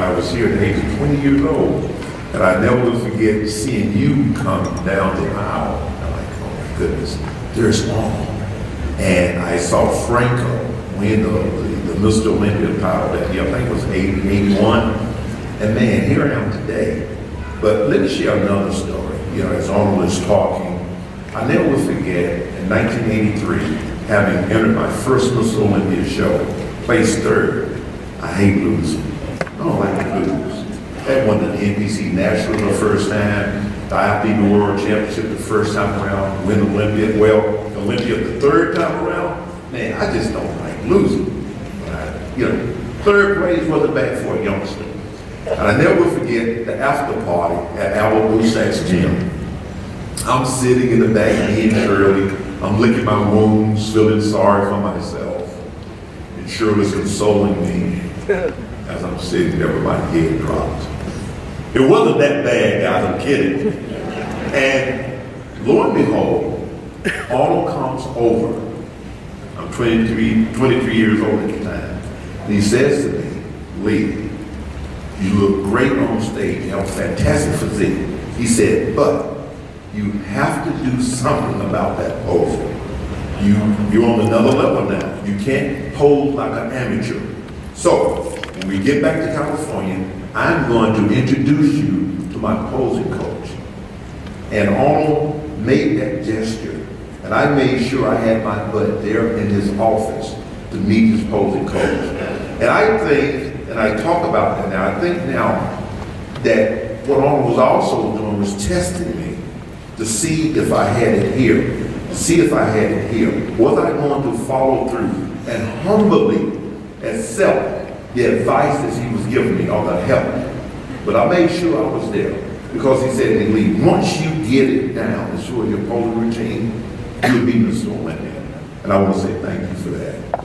I was here at the age of 20 years old, and I never will forget seeing you come down the aisle. I'm like, oh my goodness, there's all. And I saw Franco win uh, the, the, the Mr. Olympia title that year, I think it was 80, 81. And man, here I am today. But let me share another story. You know, as Arnold was talking, I never will forget in 1983, having entered my first Mr. Olympia show, placed third. I hate losing. I don't like to lose. That won the NPC National the first time, the IFBB World Championship the first time around, win the Olympia, well, Olympia the third time around. Man, I just don't like losing. You know, third place wasn't bad for a youngster. And I never forget the after party at Albert Busek's gym. I'm sitting in the back eating early. I'm licking my wounds, feeling sorry for myself. And Shirley's consoling me as I'm sitting there with my head dropped. It wasn't that bad, guys, I'm kidding. And lo and behold, Arnold comes over. I'm 23, 23 years old at the time. And he says to me, Lee, you look great on stage. You have a fantastic physique. He said, but you have to do something about that pose. You, you're on another level now. You can't pose like an amateur. So, when we get back to California, I'm going to introduce you to my posing coach. And Arnold made that gesture. And I made sure I had my butt there in his office to meet his posing coach. And I think, and I talk about that now, I think now that what Arnold was also doing was testing me to see if I had it here, to see if I had it here. Was I going to follow through and humbly accept the advice that he was giving me or the help? But I made sure I was there because he said, Lee, once you get it down, it's sure your posing routine, you'll be Mr. Olympia. And I want to say thank you for that.